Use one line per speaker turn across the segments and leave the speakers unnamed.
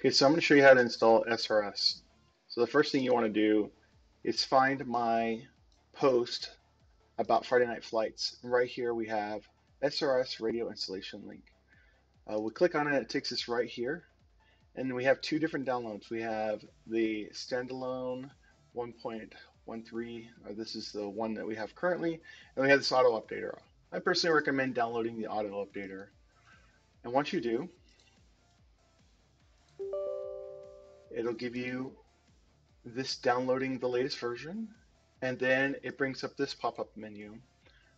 Okay, so I'm going to show you how to install SRS. So the first thing you want to do is find my post about Friday Night Flights. Right here we have SRS radio installation link. Uh, we click on it, it takes us right here. And we have two different downloads. We have the standalone 1.13, this is the one that we have currently, and we have this auto updater. I personally recommend downloading the auto updater. And once you do, it'll give you this downloading the latest version and then it brings up this pop-up menu.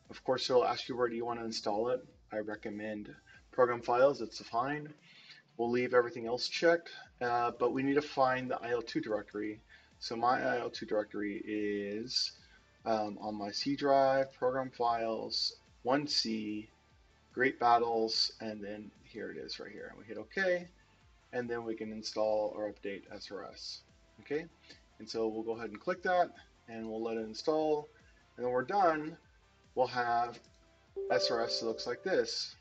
Of course, it'll ask you where do you want to install it. I recommend program files, it's fine. We'll leave everything else checked, uh, but we need to find the IL2 directory. So my IL2 directory is um, on my C drive, program files, 1C, great battles, and then here it is right here. And we hit OK and then we can install or update SRS. Okay, and so we'll go ahead and click that and we'll let it install. And then we're done, we'll have SRS that looks like this.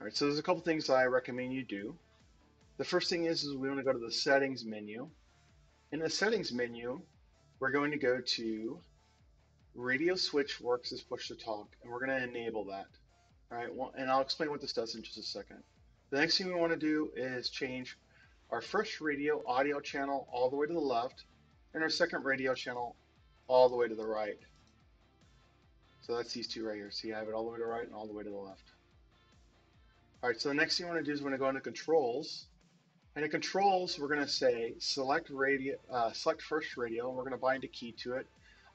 All right, so there's a couple things I recommend you do. The first thing is, is we want to go to the settings menu. In the settings menu, we're going to go to radio switch works as push to talk, and we're going to enable that. All right, well, and I'll explain what this does in just a second. The next thing we want to do is change our first radio audio channel all the way to the left and our second radio channel all the way to the right. So that's these two right here. See, I have it all the way to the right and all the way to the left. All right, so the next thing want to do is we're going to go into controls. And in controls, we're going to say select radio, uh, select first radio, and we're going to bind a key to it.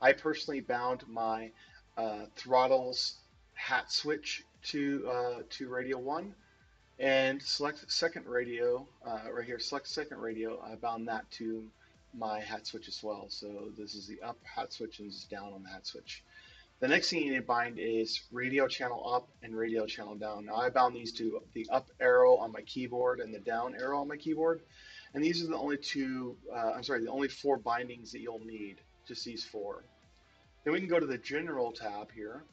I personally bound my uh, throttles hat switch to, uh, to radio one and select second radio uh, right here, select second radio. I bound that to my hat switch as well. So this is the up hat switch and this is down on the hat switch. The next thing you need to bind is radio channel up and radio channel down. Now I bound these to the up arrow on my keyboard and the down arrow on my keyboard. And these are the only two, uh, I'm sorry, the only four bindings that you'll need, just these four. Then we can go to the general tab here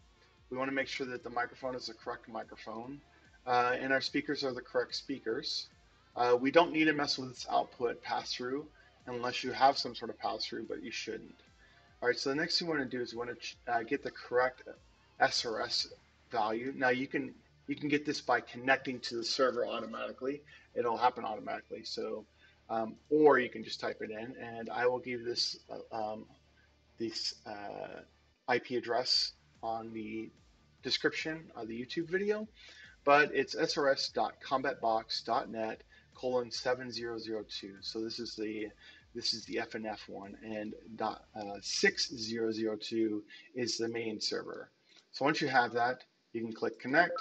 we want to make sure that the microphone is the correct microphone uh, and our speakers are the correct speakers. Uh, we don't need to mess with this output pass-through unless you have some sort of pass-through, but you shouldn't. All right, so the next thing we want to do is we want to uh, get the correct SRS value. Now you can you can get this by connecting to the server automatically. It'll happen automatically. So, um, or you can just type it in, and I will give this uh, um, this uh, IP address on the description of the YouTube video, but it's srs.combatbox.net colon 7002. So this is the this is the FNF one, and dot, uh, 6002 is the main server. So once you have that, you can click connect,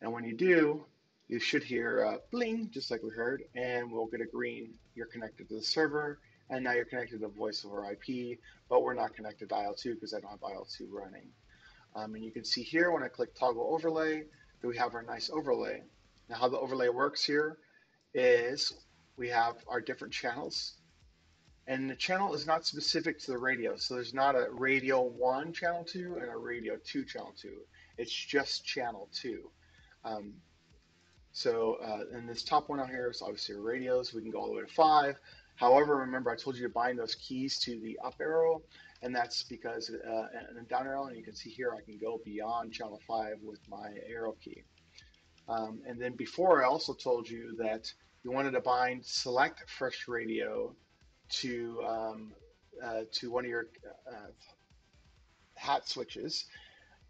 and when you do, you should hear bling, just like we heard, and we'll get a green. You're connected to the server, and now you're connected to voice over IP, but we're not connected to IL2 because I don't have IL2 running. Um, and you can see here when I click toggle overlay that we have our nice overlay. Now how the overlay works here is we have our different channels and the channel is not specific to the radio. So there's not a radio 1 channel 2 and a radio 2 channel 2. It's just channel 2. Um, so uh, in this top one out here is obviously radios. We can go all the way to 5. However, remember I told you to bind those keys to the up arrow and that's because uh, in down arrow, and you can see here, I can go beyond channel 5 with my arrow key. Um, and then before I also told you that you wanted to bind select fresh radio to um, uh, to one of your uh, hat switches.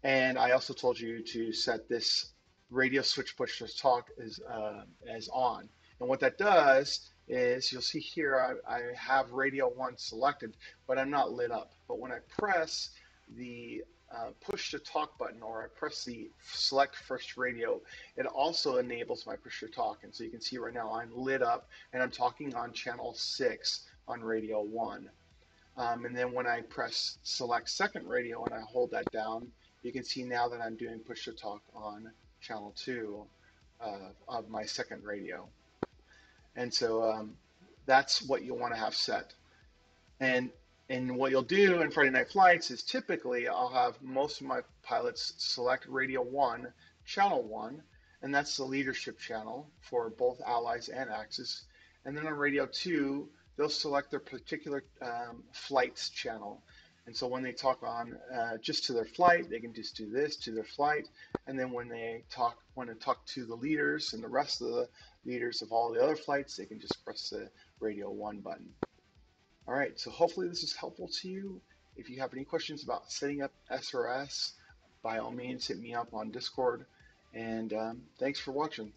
And I also told you to set this radio switch push to talk as, uh, as on. And what that does is you'll see here I, I, have radio 1 selected, but I'm not lit up. But when I press the uh, push to talk button or I press the select first radio, it also enables my push to talk. And so you can see right now I'm lit up and I'm talking on channel 6 on radio 1. Um, and then when I press select second radio and I hold that down, you can see now that I'm doing push to talk on channel 2 uh, of my second radio. And so um, that's what you'll want to have set. And and what you'll do in Friday Night Flights is typically I'll have most of my pilots select radio one, channel one, and that's the leadership channel for both allies and Axis. And then on radio two, they'll select their particular um, flights channel. And so when they talk on uh, just to their flight, they can just do this to their flight. And then when they talk, want to talk to the leaders and the rest of the leaders of all the other flights, they can just press the radio one button. All right, so hopefully this is helpful to you. If you have any questions about setting up SRS, by all means, hit me up on Discord. And um, thanks for watching.